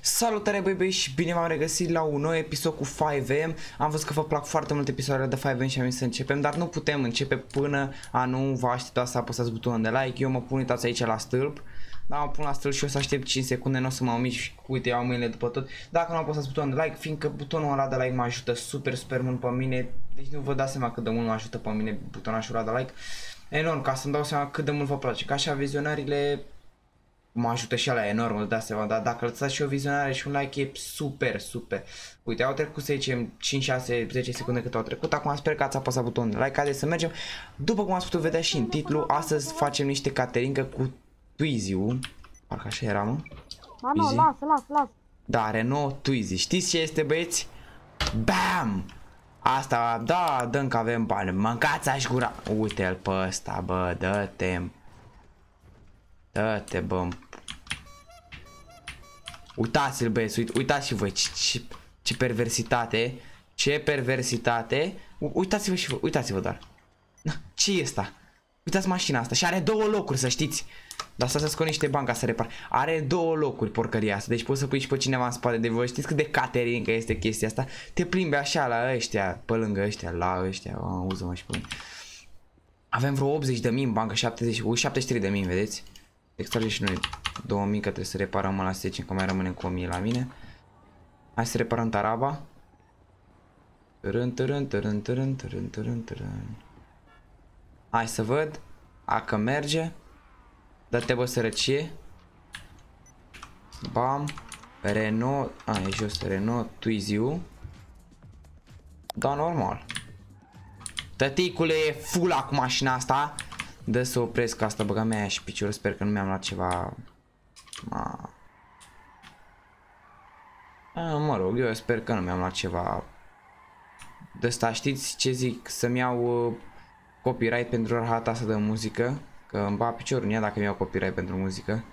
Salutare băi băi și bine m-am regăsit la un nou episod cu 5M Am văzut că vă plac foarte mult episoadele de 5M și am zis să începem Dar nu putem începe până a nu vă aștepta să apăsați butonul de like Eu mă pun uitați aici la stâlp da, mă pun la stâlp și o să aștept 5 secunde, nu o să mă mici și uite, iau mâinile după tot. Dacă nu apăsați butonul de like, fiindcă butonul ăla de like mă ajută super, super mult pe mine. Deci nu vă dați seama cât de mult mă ajută pe mine butonul ăla de like. Enorm, ca să-mi dau seama cât de mult vă place. Ca așa vizionările mă ajută și ala enorm, îți dați seama, dar dacă lăsați și o vizionare și un like e super, super. Uite, au trecut să zicem 5, 6, 10 secunde cât au trecut, acum sper că ați apăsat butonul de like, haideți să mergem. După cum ați putut vedea și în titlu, astăzi facem niște caterincă cu Twizy-ul, parcă așa era, mă? Ma nu, lasă, lasă, lasă. Da, Renault Twizy, știți ce este, băieți? BAM! Asta, da, dăm că avem bani, mâncați aș gura. Uite-l pe ăsta, bă, dă-te Dă-te, bă. Uitați-l, băieți, uit uitați și voi ce, ce, ce perversitate. Ce perversitate. Uitați-vă și voi, uitați-vă doar. ce e asta? Uitați mașina asta și are două locuri, să știți. Dar asta să scot niște bani ca să repar. Are două locuri porcăria asta, deci poți să pui și pe cineva în spate de voi. Știți cât de catering că este chestia asta? Te plimbi așa la ăștia, pe lângă ăștia, la ăștia, auză-mă și pe mine. Avem vreo 80 de mii în bancă, 70, 73 de mii, vedeți? Extrage și noi 2000 că trebuie să reparăm la 10, că mai rămânem cu 1000 la mine. Hai să reparăm taraba. Tărân, tărân, tărân, tărân, tărân, tărân, tărân. Hai să văd. Acă merge. Dă-te bă sărăcie. Bam. Renault. A, e jos. Renault Twizy-ul. Da, normal. Tăticule e full cu mașina asta. Dă să opresc asta, băga mea și piciorul, sper că nu mi-am luat ceva... Ma... A, mă rog, eu sper că nu mi-am luat ceva... De asta știți ce zic? Să-mi iau uh, copyright pentru rahata asta de muzică. Că îmi bat piciorul în ea dacă mi-au copyright pentru muzică.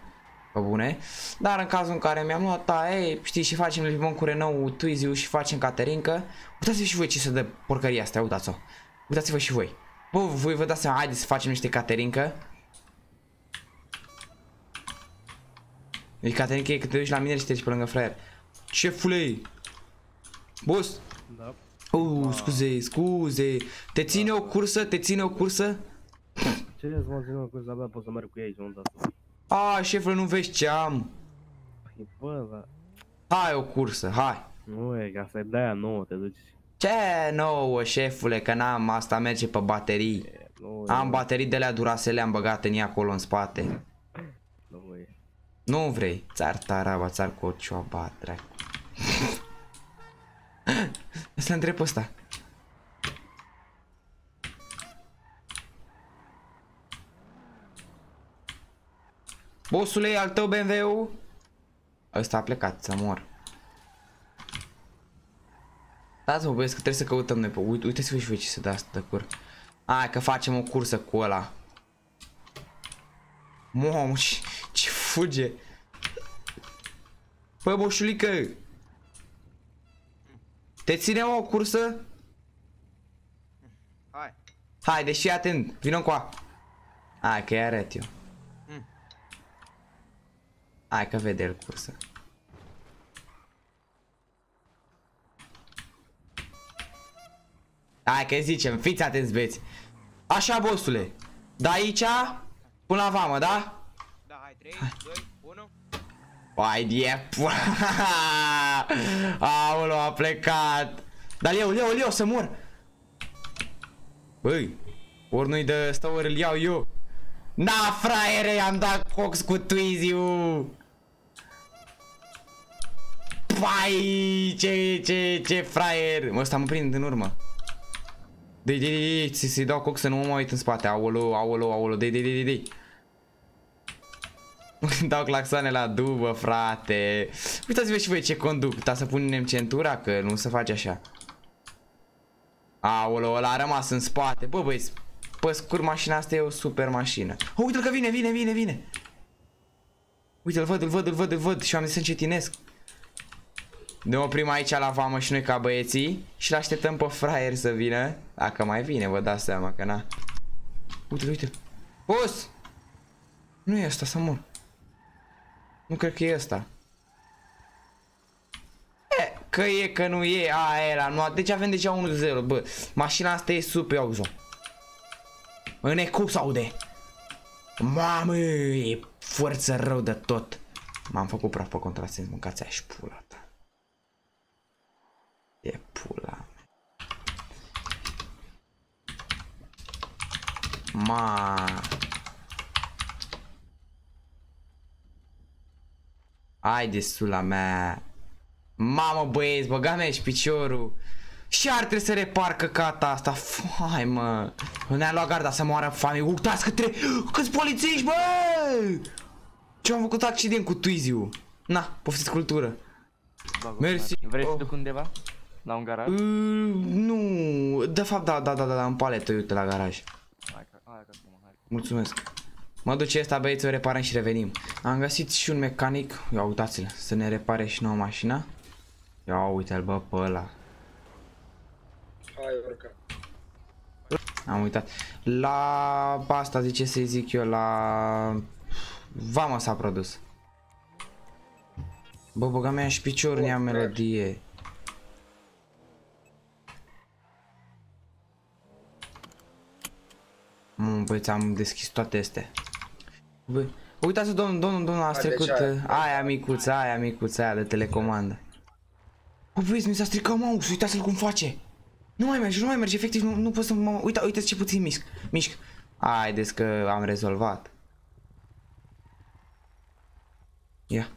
Pe bune. Dar în cazul în care mi-am luat, da, ei, știți, și facem Livon cu Renault Twizy și facem caterincă. Uitați-vă și voi ce să dă porcăria asta, uitați-o. Uitați-vă și voi. Bă, voi vă dați seama, haideți să facem niște caterincă. Deci caterincă e că te duci la mine și te duci pe lângă fraier. Șefule! Boss! Da. Uh, scuze, scuze. Te ține o cursă? Te ține o cursă? Ce să mă țin o cursă, abia pot să merg cu ei și nu da A, șefule, nu vezi ce am. Păi, bă, da. Hai o cursă, hai. Nu e, ca să-i dai aia nouă, te duci. Ce nouă, șefule, că n-am, asta merge pe baterii. E, nu Am e, baterii de la Duracell, am băgat în ea acolo în spate. Nu e. Nu vrei, țar taraba, țar cu o cioaba, dracu. Să întreb pe ăsta. Bosule, e al tău BMW-ul? Ăsta a plecat, să mor. Dați-mă băieți că trebuie să căutăm noi pe... Uite, uite-ți-vă și voi ce se dă asta de cur. Hai că facem o cursă cu ăla. Mamă, ce, ce fuge. Bă, boșulică. Te ține o cursă? Hai. Hai, deci fii atent. Vino cu a. Hai că-i arăt eu. Hai că vede el cursă. Hai că zicem, fiți atenți beți. Așa, bossule. Da aici, până la vamă, da? Da, hai, 3, 2, 1. Hai de Aolo, a plecat. Dar eu, eu, eu, să mor. Băi, ori nu-i de ăsta, ori îl iau eu. Na, fraiere, am dat cox cu Twizy-ul. Pai, ce, ce, ce fraier. Mă, ăsta mă prind în urmă. Dei, dei, dei, dei, să-i dau cox să nu mă uit în spate. Aolo, aolo, aolo, dei, dei, dei, dei. Dau claxoane la dubă, frate. Uitați-vă și voi ce conduc. Da să punem centura, că nu se face așa. Aolo, ăla a rămas în spate. Bă, băi, pe scurt, mașina asta e o super mașină. Oh, uite-l că vine, vine, vine, vine. Uite, îl văd, îl văd, îl văd, îl văd și am zis să încetinesc. Ne oprim aici la vamă și noi ca băieții și l așteptăm pe fraier să vină. Dacă mai vine, vă dați seama că na. Uite-l, uite-l. Bus! Nu e asta, să mor. Nu cred că e ăsta. Că e, că nu e, a, e la nu. Deci avem deja 1-0, bă. Mașina asta e super, auzo. În ecu se aude. Mamă, e forță rău de tot. M-am făcut praf pe contrasens, mâncați și pula ta. E pula. Ma. Haide, sula mea. Mamă, băieți, băga mea și piciorul. Și ar trebui să repar căcata asta. Fai, mă. Ne-a luat garda să moară familie. Uitați că tre... Câți polițiști, bă! Ce am făcut accident cu Twizy-ul. Na, poftiți cultură. Mersi. Vrei să Oh. duc undeva? La un garaj? Uh, nu, de fapt da, da, da, da, da, în paletă, uite la garaj. Hai, că- hai, că acum, hai. Mulțumesc. Mă duce ăsta băieți, o reparăm și revenim. Am găsit și un mecanic, ia uitați-l, să ne repare și nouă mașina. Ia uite-l bă pe ăla. Hai, urcă. Am uitat. La asta zice să zic eu, la Vama s-a produs. Bă, băga mea și piciorul ia melodie. Mă, băieți, am deschis toate astea. Bă, uitați domnul, domnul, domnul, a trecut deci aia. uh, aia micuța, aia micuța, aia de telecomandă. Bă, băieți, mi s-a stricat mouse, uitați-l cum face. Nu mai merge, nu mai merge, efectiv, nu, nu pot să mă... Uita, uitați ce puțin mișc, mișc. Haideți că am rezolvat. Ia.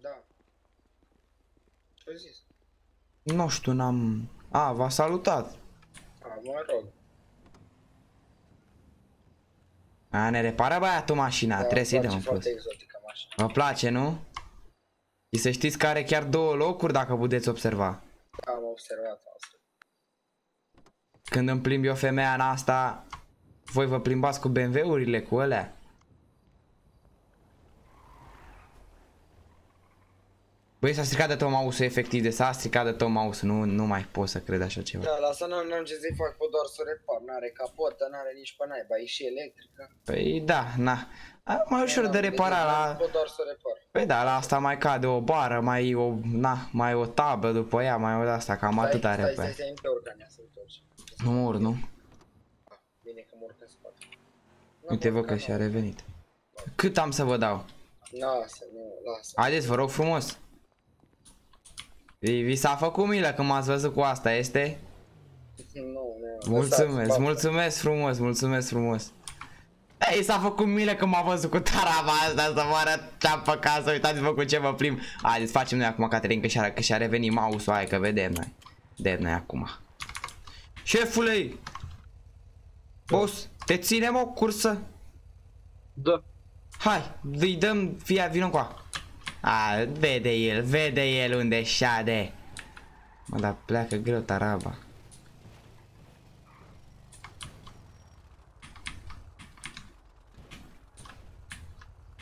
Da. Ce-ai zis? Nu știu, n-am... A, v-a salutat. A, mă rog. A, ne repară băiatul mașina, Da, trebuie să-i îmi dăm în place plus. foarte exotică mașina. Vă place, nu? Și să știți că are chiar două locuri dacă puteți observa. Da, am observat asta. Când îmi plimbi o femeie în asta, voi vă plimbați cu BMW-urile, cu alea? Băi, s-a stricat de tot mouse efectiv, de s-a stricat de tot mouse nu, nu mai pot să cred așa ceva. Da, la asta n-am, n-am ce să-i fac, pot doar să o repar. N-are capotă, n-are nici pe naiba, e și electrică. Păi da, na. A, mai ușor de N-am reparat gândit, la... Pot doar să o repar. Păi da, la asta mai cade o bară, mai o, na, mai o tablă după ea, mai o de asta, cam atât are stai, pe stai, ea. stai, stai, pe urcania să întorci. Nu mă urc, nu? Bine că mă urc în spate. Nu, Uite, mă vă urc, că nu. și-a revenit. Cât am să vă dau? Lasă, nu, lasă. Haideți, vă rog frumos. Vi, vi s-a făcut milă când m-ați văzut cu asta, este? Nu, nu. Mulțumesc, lăsați, mulțumesc frumos, mulțumesc frumos. Ei, s-a făcut milă când m-a văzut cu tarava asta să moară cea pe casă, uitați-vă cu ce vă plim. Haideți, facem noi acum, Caterin, că și-a, că și-a revenit mouse-ul, hai că vedem noi. Vedem noi acum. Șefule! Boss, te ținem o cursă? Da. Hai, îi dăm, fia, vină cu a. A, vede el, vede el unde șade. Mă, dar pleacă greu taraba.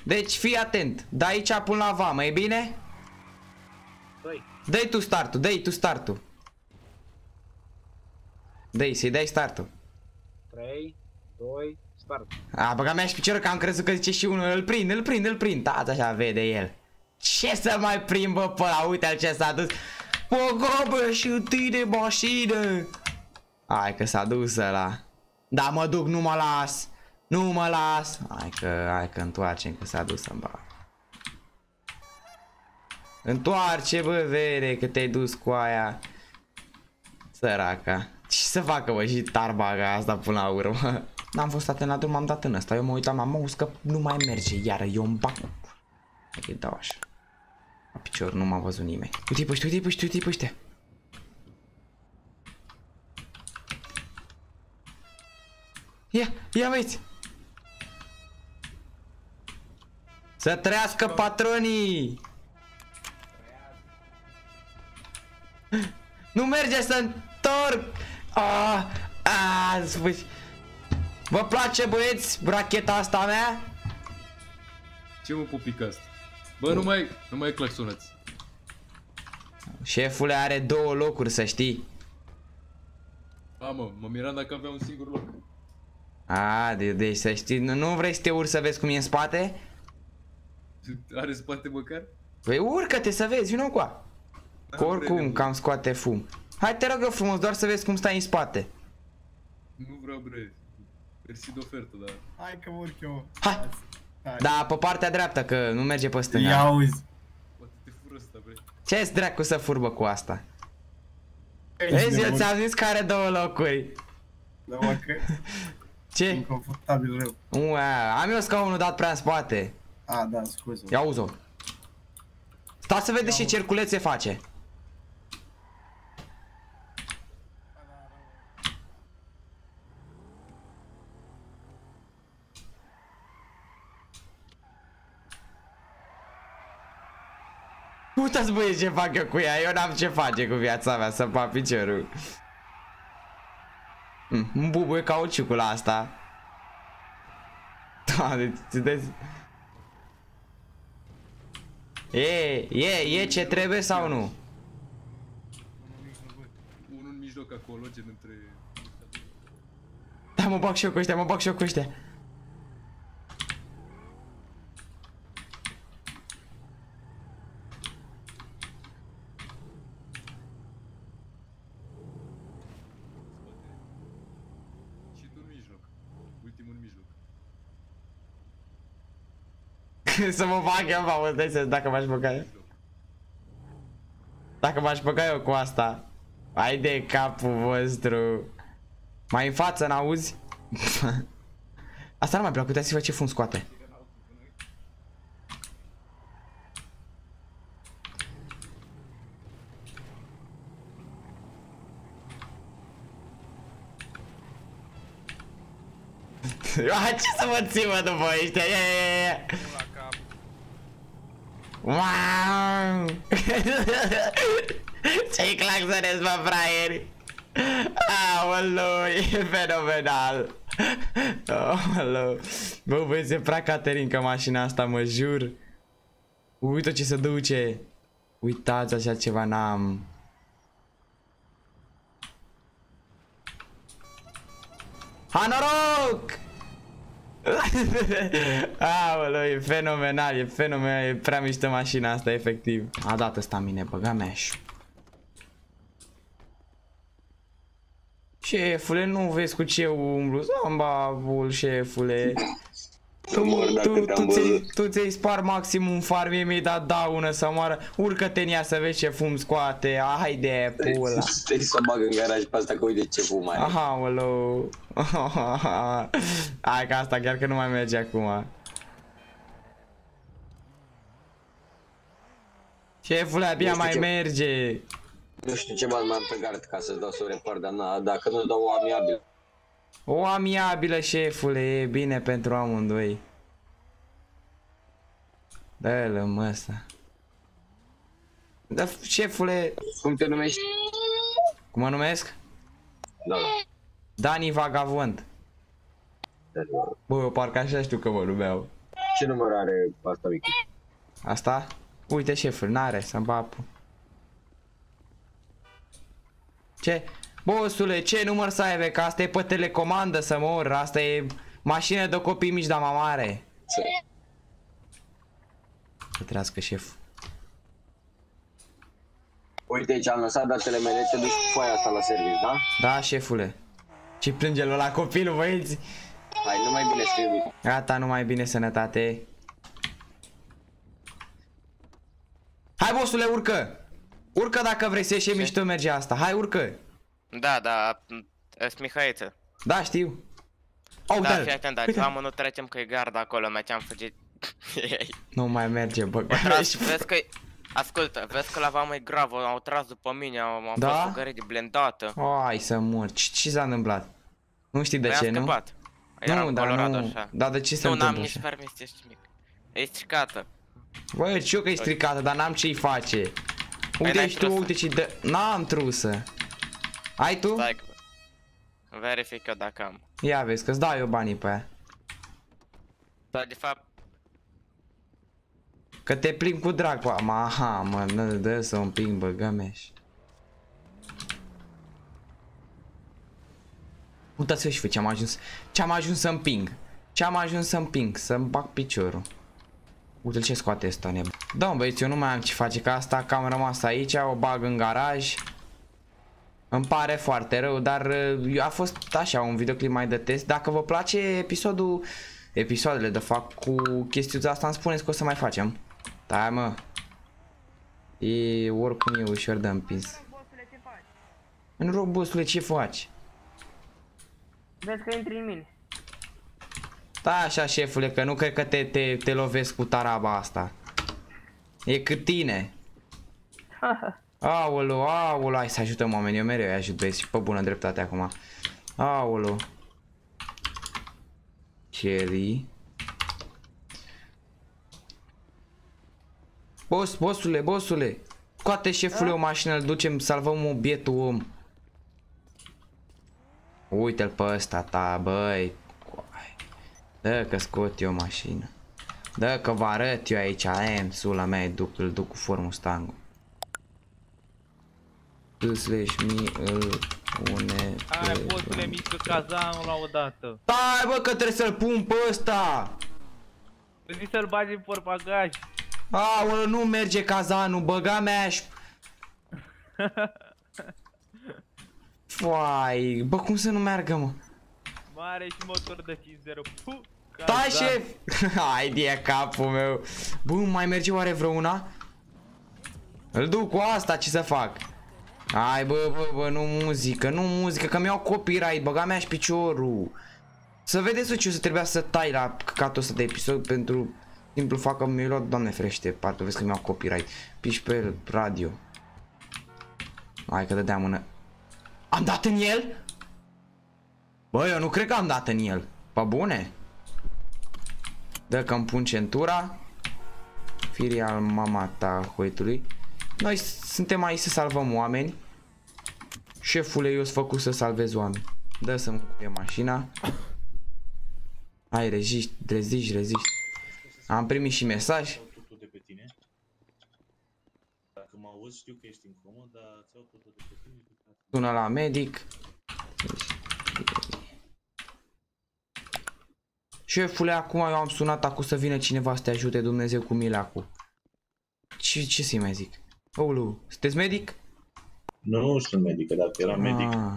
Deci fii atent, de aici până la vamă, e bine? Doi. Dă-i tu startul, dă-i tu startul. Dă-i, să-i dai startul. 3, 2, start. A, băga mea și piciorul că am crezut că zice și unul, îl prind, îl prind, îl prind. Da, așa vede el. Ce să mai prind, bă, pe ăla, uite ce s-a dus. Pogobă și întâi de mașină. Hai că s-a dus ăla. Da, mă duc, nu mă las. Nu mă las. Hai că, hai că întoarcem, că s-a dus în bag. Întoarce, bă, vere, că te-ai dus cu aia. Săraca. Ce să facă, bă, și tarbaga asta până la urmă? N-am fost atent la drum, am dat în ăsta. Eu mă uitam la mouse că nu mai merge, iar eu îmi bag. Hai că dau așa. La picior nu m-a văzut nimeni. Uite-i pe ăștia, uite-i pe ăștia, uite-i pe ăștia. Ia, ia uite. Să trăiască patronii! Nu merge să întorc! Ah, ah, spui. Vă place băieți bracheta asta mea? Ce mă pupică asta? Bă, nu mai, nu mai claxonați. Șefule are două locuri să știi. A, mă, mă miram dacă avea un singur loc. A, de, deci să știi, nu, nu vrei să te urci să vezi cum e în spate? Are spate măcar? Păi urcă-te să vezi, vină cu a. Că N-am oricum vreme, cam scoate fum. Hai te rog eu frumos, doar să vezi cum stai în spate. Nu vreau bre. Mersi de ofertă, dar... Hai că mă urc eu. Hai. Da, pe partea dreaptă, că nu merge pe Ia stânga. auzi. Poate te fură ăsta, bre. Ce-ți dracu să furbă cu asta? Vezi, eu ți-am zis că are două locuri. Da, mă, că Ce? inconfortabil rău. Ua, am eu scaunul dat prea în spate. A, da, scuze. Ia uzo. Sta să vedeți ce cerculețe face. Uitați băieți ce fac eu cu ea, eu n-am ce face cu viața mea, să pa piciorul. Mm, Îmi bubuie cauciucul asta. Da, deci, deci... E, e, e ce trebuie sau nu? Unul în mijloc acolo, gen între... Da, mă bag și eu cu ăștia, mă bag și eu cu ăștia. Și tu în mijloc. Ultimul în mijloc. să mă bag eu, mă, dai să dacă m-aș băga eu. Dacă m-aș băga eu cu asta. Hai de capul vostru. Mai în față, n-auzi? asta nu mai plac, uitați-vă ce fum scoate. Ah, ce să mă ții, mă, după ăștia? Ia, ia, ia. Wow! Ce-i claxonezi, mă, fraieri? Aoleu, e fenomenal! Aoleu! Bă, băi, e prea Caterinca mașina asta, mă jur! Uite ce se duce! Uitați, așa ceva n-am! Ha noroc! Aoleu, e fenomenal, e fenomenal, e prea mișto mașina asta, efectiv. A dat ăsta mine, băga meș. Șefule, nu vezi cu ce umblu, zambabul, șefule. Tu, tu, tu, ți, tu ți-ai spart maxim un far, mie mi-ai dat daună să moară. Urcă-te în ea să vezi ce fum scoate, haide, pula. Stai să o bag în garaj pe asta că uite ce fum are. Aha, olo. Hai că asta chiar că nu mai merge acum. Șefule, abia Nu știu mai ce- merge. Nu știu ce bani mai am pe gard ca să-ți dau să report, dar na, dacă nu-ți dau o amiabil. O amiabilă, șefule, e bine pentru amândoi. Dă-l mă ăsta. Da, șefule, Cum te numești? cum mă numesc? Da, da. Dani Vagavond. Bă, eu parcă așa știu că mă numeau. Ce număr are asta mică? Asta? Uite șeful, n-are să-mi bapu. Ce? Bosule, ce număr să ai, ve? Că asta e pe telecomandă să mor, asta e mașină de copii mici, dar mare. Să... Să trească șef. Uite aici, am lăsat datele mele, te duci cu foaia asta la serviciu, da? Da, șefule. Ce plânge la copilul, băieți? Hai, nu mai bine să iubit. Gata, numai bine sănătate. Hai, bosule, urcă! Urcă dacă vrei să ieși, e mișto merge asta. Hai, urcă! Da, da, ești Mihaiță. Da, știu. Oh, Da, da, fii atent, dar Uite. ceva mă nu trecem că e garda acolo, mea ce-am fugit. Nu mai merge, bă. Tras, vezi că Ascultă, vezi că la vama e grav, au tras după mine, am, am Da? fost cu de blendată. Ai să mor. Ce, ce s-a întâmplat? Nu știi de Păi am ce, nu? scăpat. Eram nu, în dar Colorado nu. așa. Dar de ce se nu, n-am întâmplă nici așa? permis, ești mic. E stricată. Băi, știu că e stricată, dar n-am ce-i face. Uite, n-ai și tu, trusă. uite și dă... N-am trusă. Ai tu? Stai că... Verific eu dacă am. Ia vezi, că-ți dau eu banii pe aia. Dar de fapt, Că te plimbi cu drag cu Mă, aha, mă, dă, dă să un pic, bă, gămeș. Uitați-vă și voi ce am ajuns, ce am ajuns să împing. Ce am ajuns să împing, să-mi bag piciorul. Uite ce scoate ăsta nebun. Da, băieți, eu nu mai am ce face, că asta că am rămas aici, o bag în garaj. Îmi pare foarte rău, dar uh, a fost așa un videoclip mai de test. Dacă vă place episodul, episoadele de fapt cu chestiunea asta, îmi spuneți că o să mai facem. Da, mă. E oricum e ușor de împins. Nu rog, bossule, ce faci? Vezi că intri în mine. Da, așa, șefule, că nu cred că te, te, te lovesc cu taraba asta. E cât tine. Aolo, aolo, hai să ajutăm oamenii, eu mereu îi ajut, vezi, și pe bună dreptate acum. Aolo. Cherry. Boss, bossule, bossule. Scoate șefule o mașină, îl ducem, salvăm un bietul om. Uite-l pe ăsta ta, băi. Coai. Dă că scot eu mașină. Dă că vă arăt eu aici, am sula mea, îl duc, îl duc cu formul stangul. Tu slash mi îl pune Hai, pe... bosule, mică cazanul la o dată. Stai bă că trebuie să-l pun pe ăsta! Îți să-l bagi în portbagaj. Aolă, nu merge cazanul, băga mea și... Foai, bă cum să nu meargă mă? Mare și motor de 5.0. Puh, Stai cazan. șef! Hai de capul meu! Bă, mai merge oare vreuna? Îl duc cu asta, ce să fac? Hai bă, bă, bă, nu muzică, nu muzică, că mi-au copyright, băga mea și piciorul. Să vedeți ce o să trebuia să tai la căcatul ăsta de episod pentru simplu fac că mi-a luat, doamne ferește, parcă vezi că mi-au copyright. Piși pe el, radio. Hai că dădea mână. Am dat în el? Bă, eu nu cred că am dat în el. Pe bune? Dă că îmi pun centura. Firii al mama ta hoitului. Noi suntem aici să salvăm oameni. Șefule, eu sunt făcut să salvez oameni. Dă să-mi cuie mașina. Hai, reziști, reziști, reziști. Am primit și mesaj. totul de pe tine. Dacă mă auzi, știu că ești incomod, dar ți-au totul de pe tine. Sună la medic. Șefule, acum eu am sunat acum să vină cineva să te ajute Dumnezeu cu mile acum. Ce, ce să-i mai zic? Oulu, sunteți medic? Nu sunt medic, dacă eram medic, Ah.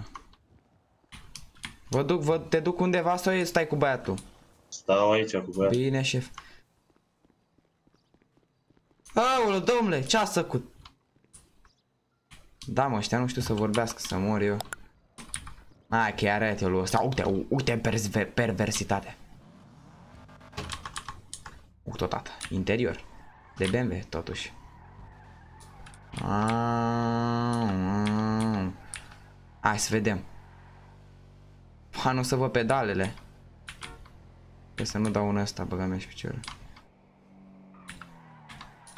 Vă duc, vă, te duc undeva sau stai cu băiatul? stau aici cu băiatul. Bine, șef. Aoleu, domnule, ce ați făcut? Da, mă, ăștia nu știu să vorbească, să mor eu. Hai că arăt eu lui ăsta. Uite, u- uite perver perversitate. Uite tată, interior. De BMW, totuși. Ah, Hai să vedem. Ha, nu să văd pedalele. Trebuie să nu dau un ăsta, băga mea și piciorul.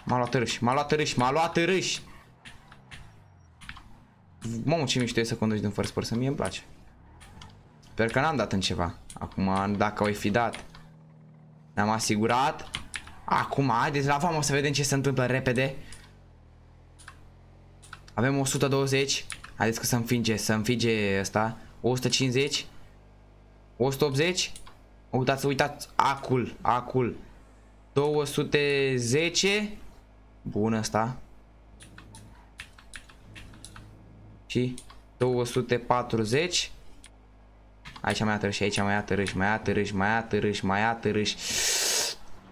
M-a luat râș, m-a luat râș, m-a luat râș! Mamă, ce mișto e să conduci din first person, mie îmi place. Sper că n-am dat în ceva. Acum, dacă o fi dat, ne-am asigurat. Acum, haideți la vamă să vedem ce se întâmplă repede. Avem 120. Haideți că să înfinge, să înfinge ăsta. 150. 180. Uitați, uitați, acul, acul. 210. Bun ăsta. Și 240. Aici mai ia și aici mai ia tărâși, mai ia tărâși, mai ia tărâși, mai ia tărâși.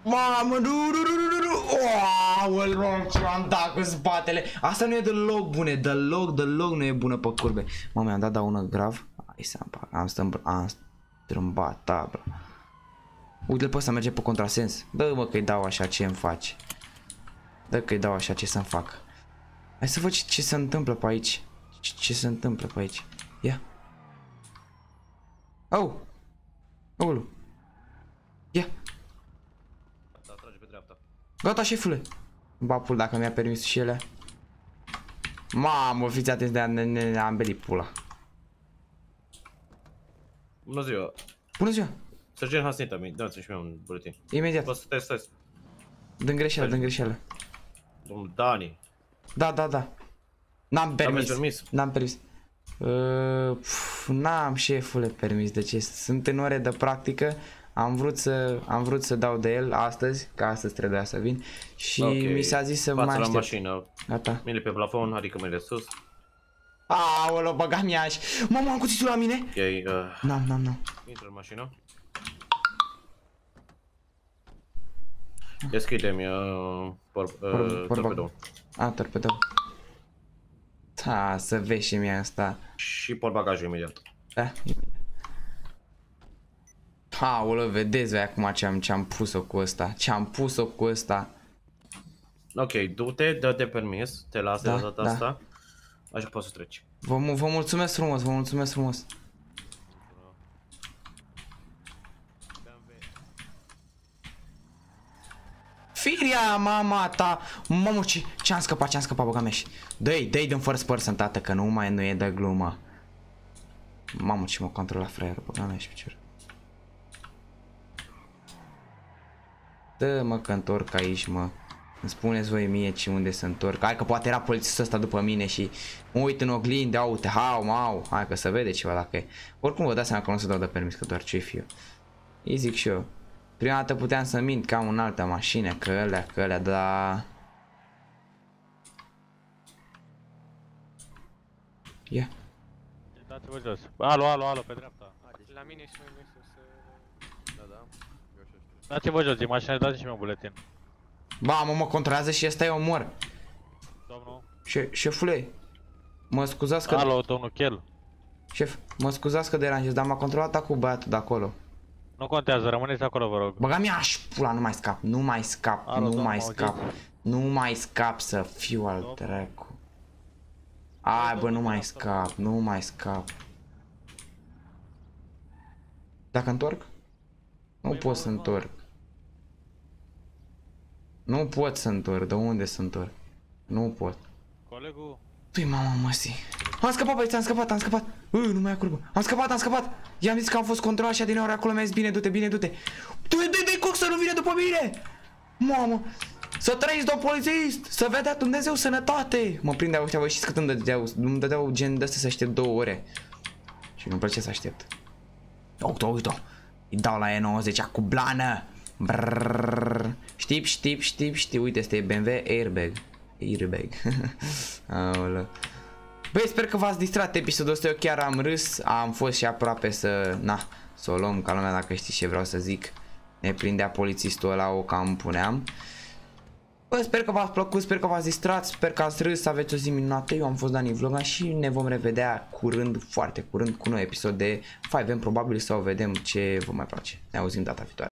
Mamă, nu, nu, nu, nu, nu, nu. Aoleu, ce am dat cu spatele. Asta nu e deloc bune, deloc, deloc nu e bună pe curbe. Mamă, am dat daună grav. Hai să am stâmb, am strâmbat tabla. Uite-l pe ăsta merge pe contrasens. Dă mă că-i dau așa ce îmi faci. Dă că-i dau așa ce să-mi fac. Hai să văd ce, ce se întâmplă pe aici. Ce, ce se întâmplă pe aici. Ia. Oh! Aulu. Ia. Da, trage pe dreapta. Gata, șefule. Bapul dacă mi-a permis și ele. Mamă, fiți atenți de a ne, ne, ne am belit pula. Bună ziua. Bună ziua. Sergent Hasnita, mi dați-mi și mie un buletin. Imediat. Poți să testez. Dă greșeală, dă greșeală. Domnul Dani. Da, da, da. N-am permis. Aveți permis? N-am permis. Uh, pf, n-am șefule permis de ce sunt în ore de practică Am vrut să, am vrut să dau de el astăzi, că astăzi trebuia să vin și Ok. mi s-a zis să Față mai la aștept. mașină. Gata. Mâinile pe plafon, adică mâinile sus. Aoleu, băga mi aș. Mamă, am cuțitul la mine? Ok, uh, N-am, n-am, n-am. intră în mașină. Deschide-mi uh, por, uh, Porb- porba- torpedou. A, torpedou. Da, să vezi și mie asta. Și portbagajul imediat. Da. Aoleu, vedeți voi acum ce am, ce am pus-o cu ăsta. Ce am pus-o cu ăsta. Ok, du-te, dă-te permis, te las Da, de data da. asta. Așa poți să treci. Vă, mu- vă mulțumesc frumos, vă mulțumesc frumos. Firia, mama ta! Mamă, ce, ce-am scăpat, ce-am scăpat, băga mea și... Dă-i, dă-i din first person, tată, că nu mai nu e de glumă. Mamă, ce mă controla fraierul, băga mea și picior. Dă, mă, că întorc aici, mă. Îmi spuneți voi mie ce unde să întorc. Hai că poate era polițistul ăsta după mine și mă uit în oglindă, au, uite, hau, mau. Hai că să vede ceva dacă e. Oricum vă dați seama că nu se dau de permis, că doar ce fiu. Îi zic și eu. Prima dată puteam să mint că am în altă mașină, că ălea, că ălea, dar... Ia. Dați-vă jos. Alo, alo, alo, pe dreapta. La mine și mai sus. Da, da. Eu și ăștia. Dați-vă jos din mașină, dați și mie un buletin. Ba, mă, mă controlează și ăsta e omor. Domnul. Șe, șefule, mă scuzați că... Alo, domnul Chel. Șef, mă scuzați că deranjez, dar m-a controlat cu băiatul de acolo. Nu contează, rămâneți acolo, vă rog. Băga mi aș șpula, nu mai scap, nu mai scap, Alo, nu domnul, mai auziți? scap, nu mai scap să fiu al Domnul. dracu. Ai, bă, nu domnul, mai asta scap, nu mai scap. Dacă întorc? Nu Păi, pot să întorc. Nu pot să întorc, de unde să întorc? Nu pot. Colegul. Păi mama măsii. Am scăpat, băieți, am scăpat, am scăpat. Uh, nu mai acurgă. Am scăpat, am scăpat. I-am zis că am fost controlat și din ori acolo mi-a zis bine, du-te, bine, du-te. Tu de de coc să nu vine după mine. Mamă. Să trăiți, domn polițist! Să vedea Dumnezeu sănătate! Mă prinde, uite, vă știți cât îmi dădeau, îmi dădeau gen de astea să aștept două ore. Și nu-mi place să aștept. Uite, uite, îi dau la E90 cu blană. Brrrr. Știp, știp, știp, știp. Uite, este BMW Airbag. Airbag. Aoleu. Băi, sper că v-ați distrat episodul ăsta, eu chiar am râs, am fost și aproape să, na, să o luăm ca lumea dacă știți ce vreau să zic. Ne prindea polițistul ăla, o cam puneam. Bă, sper că v-ați plăcut, sper că v-ați distrat, sper că ați râs, să aveți o zi minunată. Eu am fost Dani Vloga și ne vom revedea curând, foarte curând, cu un nou episod de 5M probabil sau vedem ce vă mai place. Ne auzim data viitoare.